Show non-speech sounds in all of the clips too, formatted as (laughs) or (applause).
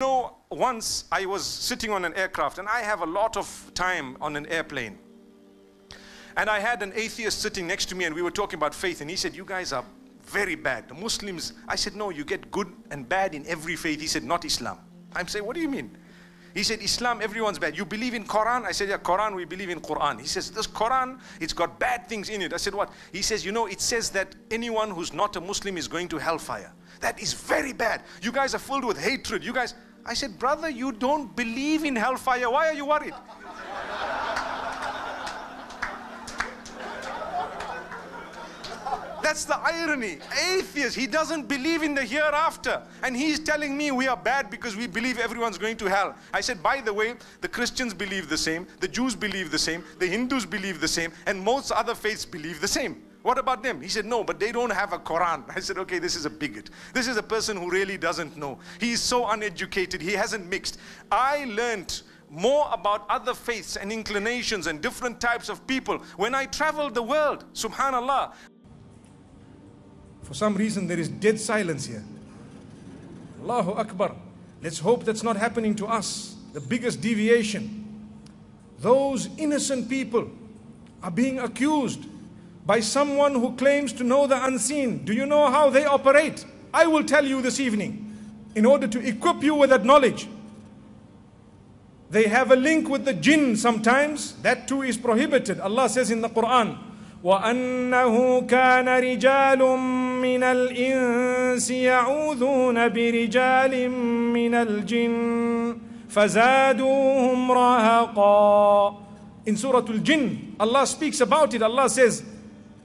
know, once I was sitting on an aircraft, and I have a lot of time on an airplane. And I had an atheist sitting next to me, and we were talking about faith, and he said, You guys are very bad. The Muslims, I said, No, you get good and bad in every faith. He said, Not Islam. I'm saying, What do you mean? He said, Islam, everyone's bad. You believe in Quran? I said, Yeah, Quran, we believe in Quran. He says, This Quran, it's got bad things in it. I said, What? He says, You know, it says that anyone who's not a Muslim is going to hellfire. That is very bad. You guys are filled with hatred. You guys, I said, Brother, you don't believe in hellfire. Why are you worried? That's the irony. Atheist, he doesn't believe in the hereafter. And he's telling me we are bad because we believe everyone's going to hell. I said, by the way, the Christians believe the same, the Jews believe the same, the Hindus believe the same, and most other faiths believe the same. What about them? He said, No, but they don't have a Quran. (laughs) I said, Okay, this is a bigot. This is a person who really doesn't know. He is so uneducated, he hasn't mixed. I learned more about other faiths and inclinations and different types of people when I traveled the world. Subhanallah. For some reason, there is dead silence here. Allahu Akbar. Let's hope that's not happening to us. The biggest deviation. Those innocent people are being accused by someone who claims to know the unseen. Do you know how they operate? I will tell you this evening in order to equip you with that knowledge. They have a link with the jinn sometimes. That too is prohibited. Allah says in the Quran, وأنه كان رجال من الإنس يعوذون برجال من الجن فزادوهم رهقا In Surah Al-Jinn, Allah speaks about it. Allah says,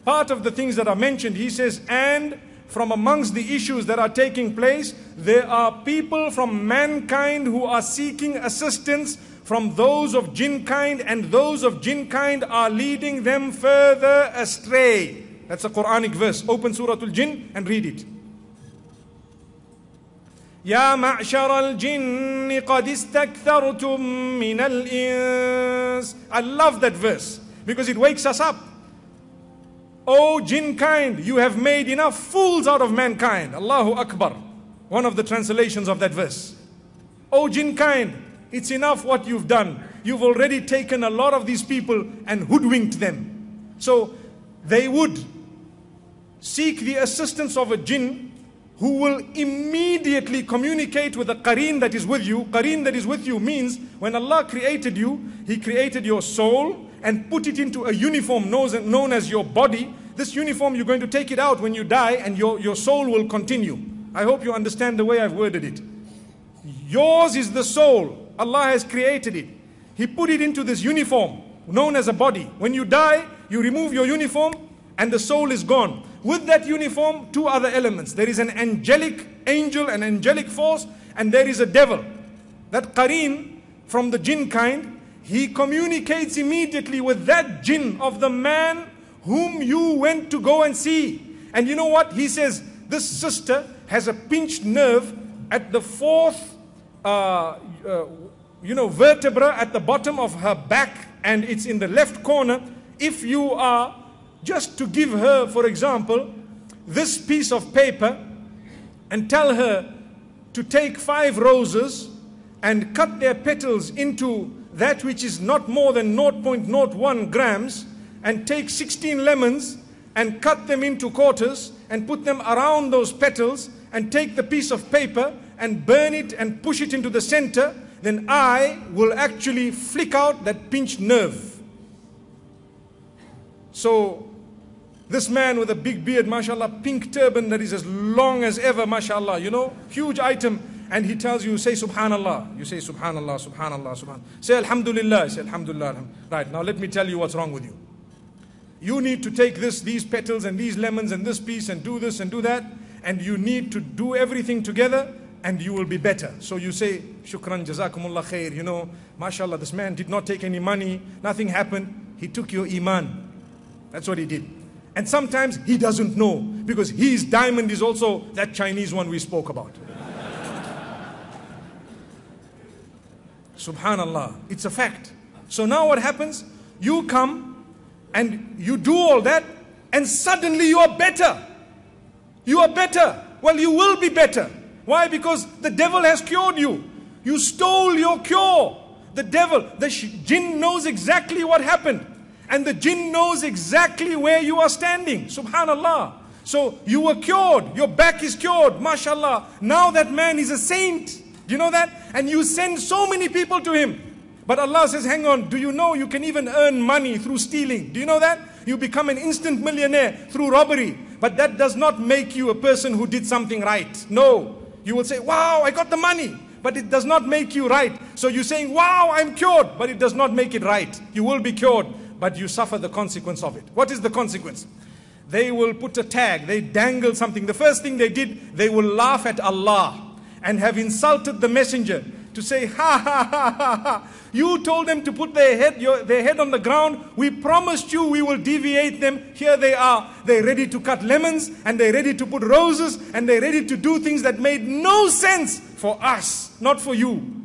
part of the things that are mentioned, He says, and from amongst the issues that are taking place, there are people from mankind who are seeking assistance from those of jinn kind and those of jinn kind are leading them further astray. That's a Quranic verse. Open Surah Al-Jinn and read it. يا معشر الجن قد استكثرتم من الإنس I love that verse because it wakes us up. O jinn kind, you have made enough fools out of mankind. Allahu Akbar. One of the translations of that verse. O jinn kind, it's enough what you've done. You've already taken a lot of these people and hoodwinked them. So they would seek the assistance of a jinn who will immediately communicate with the qareen that is with you. Qareen that is with you means when Allah created you, He created your soul and put it into a uniform known as your body. This uniform, you're going to take it out when you die and your, your soul will continue. I hope you understand the way I've worded it. Yours is the soul. Allah has created it. He put it into this uniform known as a body. When you die, you remove your uniform and the soul is gone. With that uniform, two other elements. There is an angelic angel, an angelic force, and there is a devil. That qareen from the jinn kind, he communicates immediately with that jinn of the man whom you went to go and see. And you know what? He says, this sister has a pinched nerve at the fourth uh, uh, you know, vertebra at the bottom of her back and it's in the left corner. If you are just to give her, for example, this piece of paper and tell her to take five roses and cut their petals into that which is not more than 0.01 grams and take 16 lemons and cut them into quarters and put them around those petals and take the piece of paper and burn it and push it into the center, then I will actually flick out that pinched nerve. So, this man with a big beard, mashallah, pink turban that is as long as ever, mashallah, you know, huge item, and he tells you, say subhanallah. You say subhanallah, subhanallah, subhanallah. Say alhamdulillah, say alhamdulillah. alhamdulillah. Right, now let me tell you what's wrong with you. You need to take this, these petals and these lemons and this piece and do this and do that, and you need to do everything together and you will be better. So you say, Shukran, Jazakumullah khair. You know, mashallah, this man did not take any money, nothing happened. He took your iman. That's what he did. And sometimes he doesn't know because his diamond is also that Chinese one we spoke about. Subhanallah, it's a fact. So now what happens? You come and you do all that, and suddenly you are better. You are better. Well, you will be better. Why? Because the devil has cured you. You stole your cure. The devil, the jinn knows exactly what happened. And the jinn knows exactly where you are standing. Subhanallah. So you were cured. Your back is cured. MashaAllah. Now that man is a saint. Do you know that? And you send so many people to him. But Allah says, hang on, do you know you can even earn money through stealing? Do you know that? You become an instant millionaire through robbery. But that does not make you a person who did something right. No. You will say, wow, I got the money. But it does not make you right. So you're saying, wow, I'm cured. But it does not make it right. You will be cured. But you suffer the consequence of it. What is the consequence? They will put a tag. They dangle something. The first thing they did, they will laugh at Allah and have insulted the messenger to say, ha ha ha ha ha. You told them to put their head, your, their head on the ground. We promised you we will deviate them. Here they are. They're ready to cut lemons and they're ready to put roses and they're ready to do things that made no sense for us, not for you.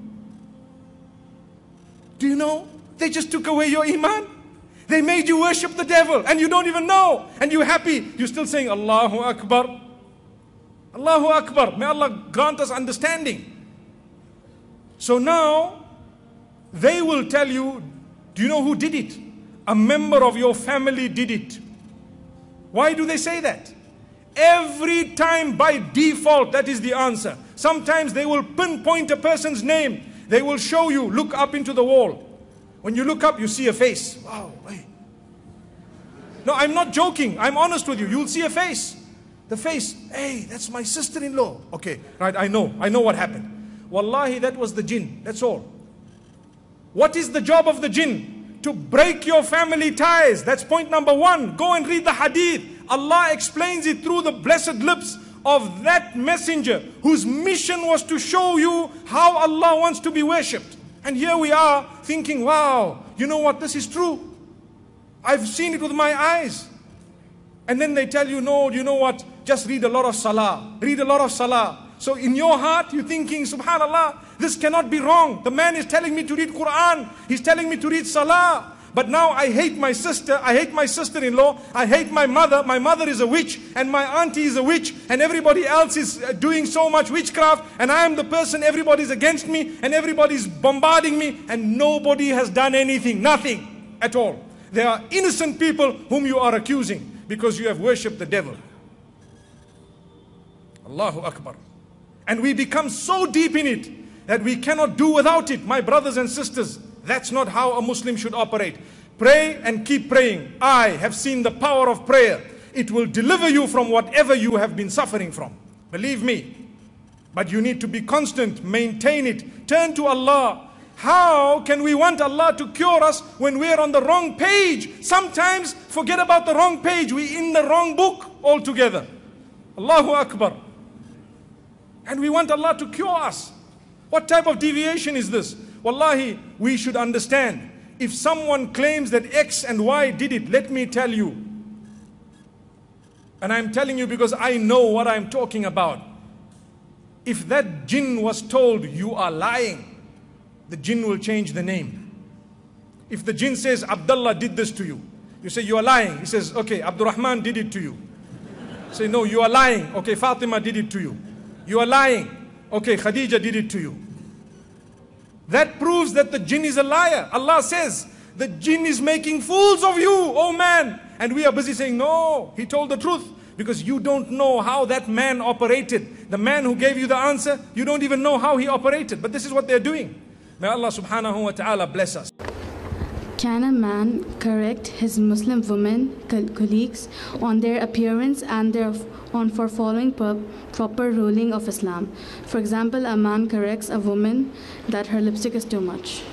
Do you know? They just took away your iman. They made you worship the devil and you don't even know. And you're happy. You're still saying, Allahu Akbar. Allahu Akbar. May Allah grant us understanding. So now, they will tell you, do you know who did it? A member of your family did it. Why do they say that? Every time by default, that is the answer. Sometimes they will pinpoint a person's name. They will show you, look up into the wall. When you look up, you see a face. Wow. No, I'm not joking. I'm honest with you. You'll see a face. The face, hey, that's my sister-in-law. Okay, right, I know. I know what happened. Wallahi, that was the jinn. That's all. What is the job of the jinn? To break your family ties. That's point number one. Go and read the hadith. Allah explains it through the blessed lips of that messenger whose mission was to show you how Allah wants to be worshipped. And here we are thinking, wow, you know what, this is true. I've seen it with my eyes. And then they tell you, no, you know what, just read a lot of salah. Read a lot of salah. So in your heart, you're thinking, subhanallah, this cannot be wrong. The man is telling me to read Quran. He's telling me to read salah. But now I hate my sister, I hate my sister-in-law, I hate my mother, my mother is a witch, and my auntie is a witch, and everybody else is uh, doing so much witchcraft, and I am the person, everybody's against me, and everybody's bombarding me, and nobody has done anything, nothing at all. There are innocent people whom you are accusing because you have worshipped the devil. Allahu Akbar. And we become so deep in it that we cannot do without it, my brothers and sisters. That's not how a Muslim should operate. Pray and keep praying. I have seen the power of prayer. It will deliver you from whatever you have been suffering from. Believe me. But you need to be constant, maintain it, turn to Allah. How can we want Allah to cure us when we're on the wrong page? Sometimes forget about the wrong page, we're in the wrong book altogether. Allahu Akbar. And we want Allah to cure us. What type of deviation is this? Wallahi, we should understand. If someone claims that X and Y did it, let me tell you. And I'm telling you because I know what I'm talking about. If that jinn was told you are lying, the jinn will change the name. If the jinn says Abdullah did this to you, you say you are lying. He says, okay, Abdurrahman did it to you. say, no, you are lying. Okay, Fatima did it to you. You are lying. Okay, Khadija did it to you. That proves that the jinn is a liar. Allah says, the jinn is making fools of you, oh man. And we are busy saying, no, he told the truth. Because you don't know how that man operated. The man who gave you the answer, you don't even know how he operated. But this is what they're doing. May Allah subhanahu wa ta'ala bless us. Can a man correct his Muslim women colleagues on their appearance and their on for following proper ruling of Islam? For example, a man corrects a woman that her lipstick is too much.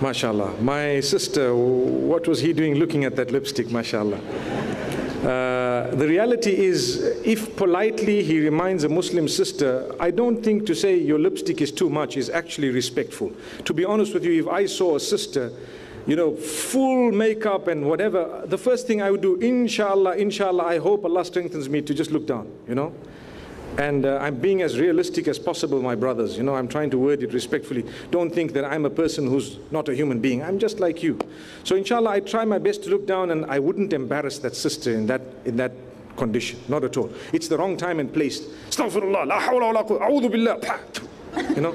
MashaAllah. My sister, what was he doing looking at that lipstick, MashaAllah? Uh, the reality is, if politely he reminds a Muslim sister, I don't think to say your lipstick is too much is actually respectful. To be honest with you, if I saw a sister, you know, full makeup and whatever, the first thing I would do, inshallah, inshallah, I hope Allah strengthens me to just look down, you know. And uh, I'm being as realistic as possible, my brothers. You know, I'm trying to word it respectfully. Don't think that I'm a person who's not a human being. I'm just like you. So inshallah, I try my best to look down and I wouldn't embarrass that sister in that, in that condition. Not at all. It's the wrong time and place. Astaghfirullah. La hawla wa la a'udhu billah. You know,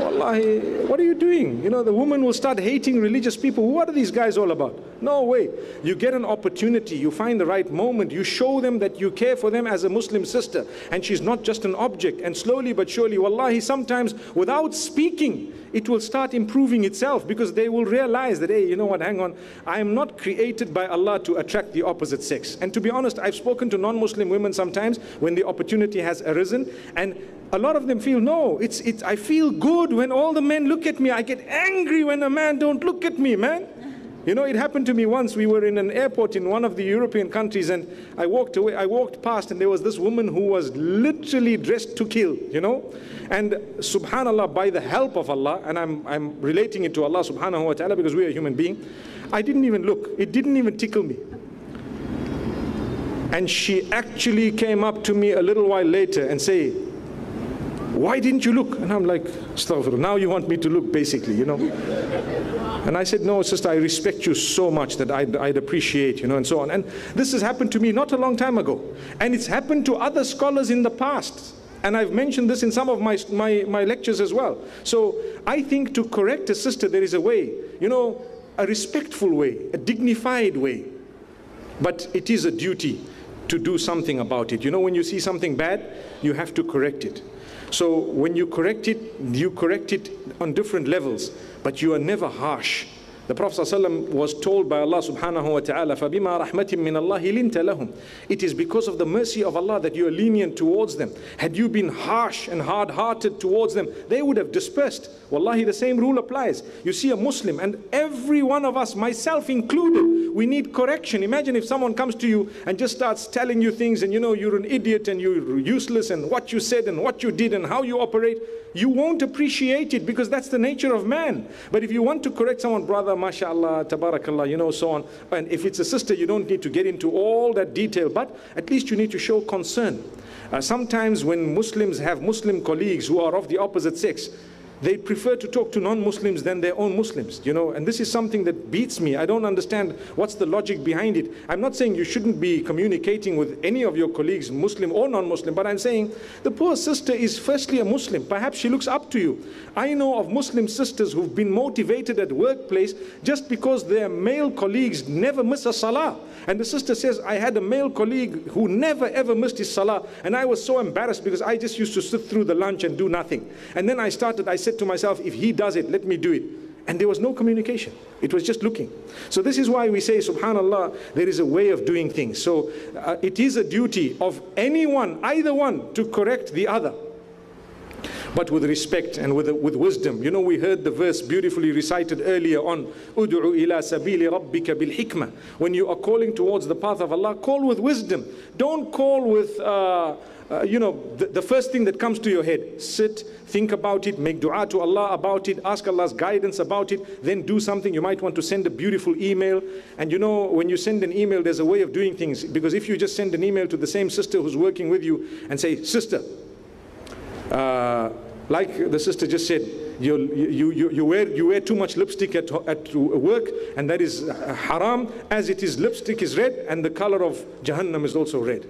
Wallahi, what are you doing? You know, the woman will start hating religious people. What are these guys all about? No way. You get an opportunity, you find the right moment, you show them that you care for them as a Muslim sister, and she's not just an object. And slowly but surely, wallahi, sometimes without speaking, it will start improving itself because they will realize that, hey, you know what, hang on, I am not created by Allah to attract the opposite sex. And to be honest, I've spoken to non Muslim women sometimes when the opportunity has arisen, and a lot of them feel, no, it's, it's, I feel good when all the men look at me. I get angry when a man don't look at me, man. You know, it happened to me once. We were in an airport in one of the European countries, and I walked away. I walked past, and there was this woman who was literally dressed to kill. You know, and Subhanallah, by the help of Allah, and I'm I'm relating it to Allah Subhanahu wa Taala because we are human being. I didn't even look. It didn't even tickle me. And she actually came up to me a little while later and say, why didn't you look? And I'm like, Astaghfirullah, now you want me to look basically, you know. And I said, no, sister, I respect you so much that I'd, I'd, appreciate, you know, and so on. And this has happened to me not a long time ago. And it's happened to other scholars in the past. And I've mentioned this in some of my, my, my lectures as well. So I think to correct a sister, there is a way, you know, a respectful way, a dignified way. But it is a duty to do something about it. You know, when you see something bad, you have to correct it. So when you correct it, you correct it on different levels, but you are never harsh. The Prophet ﷺ was told by Allah subhanahu wa ta'ala, فَبِمَا رَحْمَةٍ مِّنَ اللَّهِ لِنْتَ لَهُمْ It is because of the mercy of Allah that you are lenient towards them. Had you been harsh and hard-hearted towards them, they would have dispersed. Wallahi, the same rule applies. You see a Muslim, and every one of us, myself included, we need correction. Imagine if someone comes to you and just starts telling you things, and you know you're an idiot and you're useless, and what you said and what you did and how you operate, you won't appreciate it because that's the nature of man. But if you want to correct someone, brother, mashallah, tabarakallah, you know, so on, and if it's a sister, you don't need to get into all that detail, but at least you need to show concern. Uh, sometimes when Muslims have Muslim colleagues who are of the opposite sex, they prefer to talk to non-Muslims than their own Muslims, you know, and this is something that beats me. I don't understand what's the logic behind it. I'm not saying you shouldn't be communicating with any of your colleagues, Muslim or non-Muslim, but I'm saying the poor sister is firstly a Muslim. Perhaps she looks up to you. I know of Muslim sisters who've been motivated at workplace just because their male colleagues never miss a salah. And the sister says, I had a male colleague who never ever missed his salah, and I was so embarrassed because I just used to sit through the lunch and do nothing. And then I started, I said, to myself, if he does it, let me do it. And there was no communication. It was just looking. So this is why we say, subhanallah, there is a way of doing things. So uh, it is a duty of anyone, either one, to correct the other. But with respect and with, with wisdom. You know, we heard the verse beautifully recited earlier on, Udu'u ila sabili rabbika bil hikmah. When you are calling towards the path of Allah, call with wisdom. Don't call with... Uh, uh, you know, the, the, first thing that comes to your head, sit, think about it, make dua to Allah about it, ask Allah's guidance about it, then do something. You might want to send a beautiful email. And you know, when you send an email, there's a way of doing things. Because if you just send an email to the same sister who's working with you and say, Sister, uh, like the sister just said, you, you, you, you, wear, you wear too much lipstick at, at work, and that is haram, as it is lipstick is red, and the color of Jahannam is also red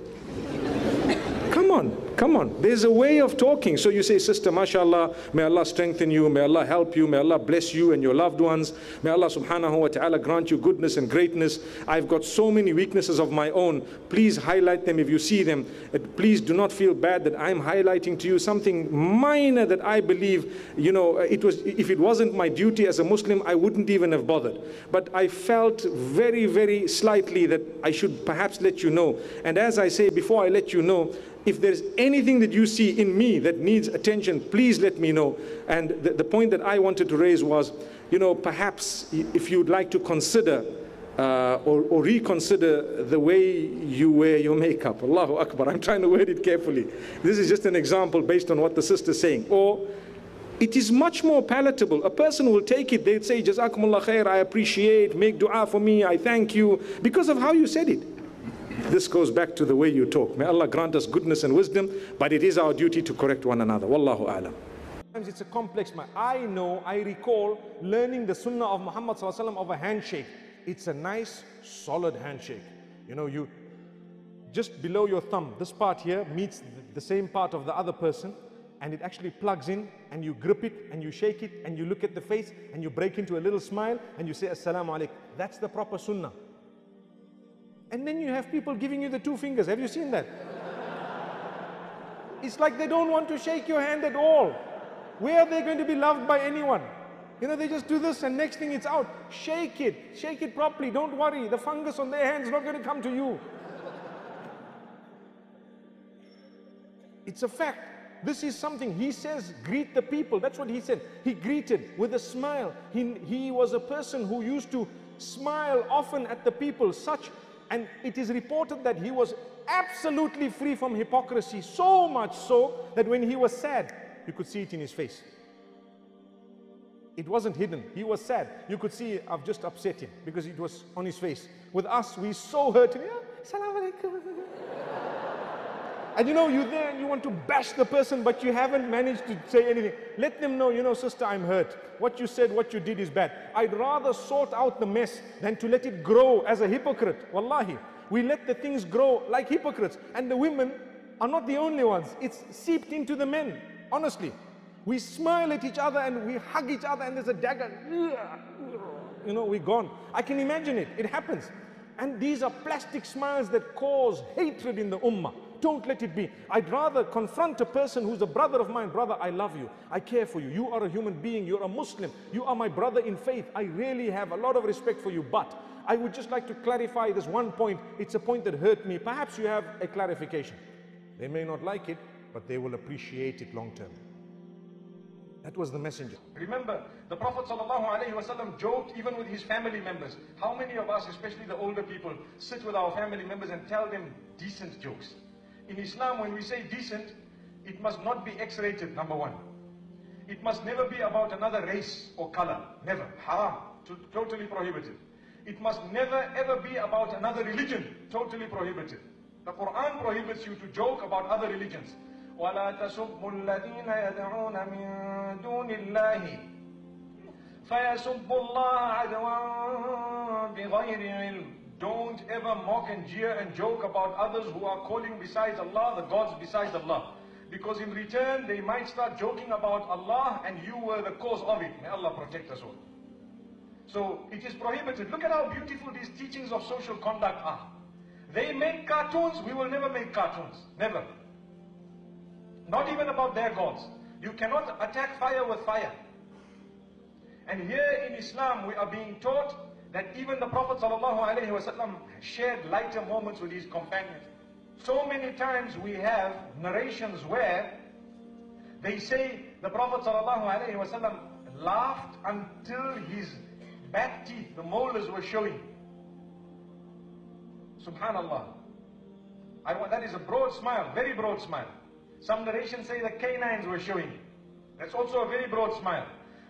come on. There's a way of talking. So you say, Sister, mashallah, may Allah strengthen you, may Allah help you, may Allah bless you and your loved ones. May Allah subhanahu wa ta'ala grant you goodness and greatness. I've got so many weaknesses of my own. Please highlight them if you see them. Uh, please do not feel bad that I'm highlighting to you something minor that I believe, you know, it was, if it wasn't my duty as a Muslim, I wouldn't even have bothered. But I felt very, very slightly that I should perhaps let you know. And as I say, before I let you know, if there's anything that you see in me that needs attention, please let me know. And the, the point that I wanted to raise was, you know, perhaps if you'd like to consider uh, or, or, reconsider the way you wear your makeup. Allahu Akbar. I'm trying to word it carefully. This is just an example based on what the sister's saying. Or it is much more palatable. A person will take it, they'd say, Jazakumullah khair, I appreciate, make dua for me, I thank you, because of how you said it. This goes back to the way you talk. May Allah grant us goodness and wisdom, but it is our duty to correct one another. Wallahu alam. Sometimes it's a complex matter. I know, I recall learning the sunnah of Muhammad of a handshake. It's a nice, solid handshake. You know, you just below your thumb, this part here meets the same part of the other person, and it actually plugs in and you grip it and you shake it and you look at the face and you break into a little smile and you say assalamu alaikum. That's the proper sunnah. And then you have people giving you the two fingers. Have you seen that? it's like they don't want to shake your hand at all. Where are they going to be loved by anyone? You know, they just do this and next thing it's out. Shake it. Shake it properly. Don't worry. The fungus on their hands is not going to come to you. It's a fact. This is something he says, greet the people. That's what he said. He greeted with a smile. He, he was a person who used to smile often at the people, such, and it is reported that he was absolutely free from hypocrisy, so much so that when he was sad, you could see it in his face. It wasn't hidden. He was sad. You could see I've just upset him because it was on his face. With us, we so hurt him. Yeah, alaikum. And you know, you're there and you want to bash the person, but you haven't managed to say anything. Let them know, you know, sister, I'm hurt. What you said, what you did is bad. I'd rather sort out the mess than to let it grow as a hypocrite. Wallahi. We let the things grow like hypocrites. And the women are not the only ones. It's seeped into the men, honestly. We smile at each other and we hug each other and there's a dagger. You know, we're gone. I can imagine it. It happens. And these are plastic smiles that cause hatred in the ummah. Don't let it be. I'd rather confront a person who's a brother of mine. Brother, I love you. I care for you. You are a human being. You're a Muslim. You are my brother in faith. I really have a lot of respect for you. But I would just like to clarify this one point. It's a point that hurt me. Perhaps you have a clarification. They may not like it, but they will appreciate it long term. That was the messenger. Remember, the Prophet ﷺ joked even with his family members. How many of us, especially the older people, sit with our family members and tell them decent jokes? In Islam, when we say decent, it must not be X-rated, number one. It must never be about another race or color. Never. Haram. Totally prohibited. It must never ever be about another religion. Totally prohibited. The Quran prohibits you to joke about other religions. ولا تسبوا الذين يدعون من دون الله فيسبوا الله عدوا بغير علم don't ever mock and jeer and joke about others who are calling besides Allah, the gods besides Allah. Because in return, they might start joking about Allah and you were the cause of it. May Allah protect us all. So it is prohibited. Look at how beautiful these teachings of social conduct are. They make cartoons, we will never make cartoons. Never. Not even about their gods. You cannot attack fire with fire. And here in Islam, we are being taught that even the Prophet ﷺ shared lighter moments with his companions. So many times we have narrations where they say the Prophet ﷺ laughed until his back teeth, the molars were showing. Subhanallah. I want, that is a broad smile, very broad smile. Some narrations say the canines were showing. That's also a very broad smile.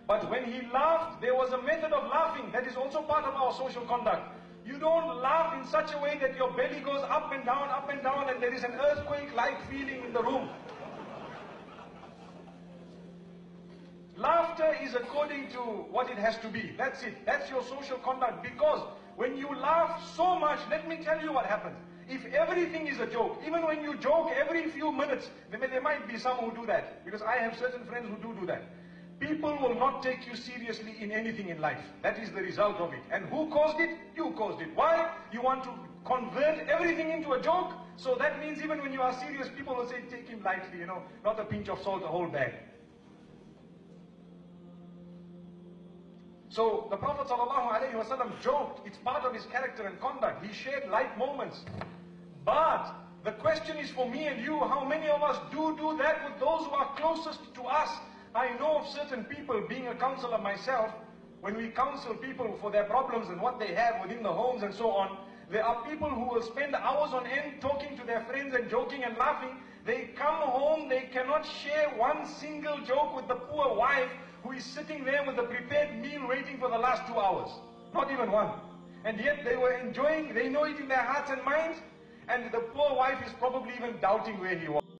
But when he laughed, there was a method of laughing. That is also part of our social conduct. You don't laugh in such a way that your belly goes up and down, up and down, and there is an earthquake-like feeling in the room. Laughter is according to what it has to be. That's it. That's your social conduct. Because when you laugh so much, let me tell you what happens. If everything is a joke, even when you joke every few minutes, there, might be some who do that. Because I have certain friends who do do that. People will not take you seriously in anything in life. That is the result of it. And who caused it? You caused it. Why? You want to convert everything into a joke? So that means even when you are serious, people will say, take him lightly, you know, not a pinch of salt, a whole bag. So the Prophet ﷺ joked. It's part of his character and conduct. He shared light moments. But the question is for me and you, how many of us do do that with those who are closest to us? I know of certain people, being a counselor myself, when we counsel people for their problems and what they have within the homes and so on, there are people who will spend hours on end talking to their friends and joking and laughing. They come home, they cannot share one single joke with the poor wife who is sitting there with a prepared meal waiting for the last two hours. Not even one. And yet they were enjoying, they know it in their hearts and minds, and the poor wife is probably even doubting where he was.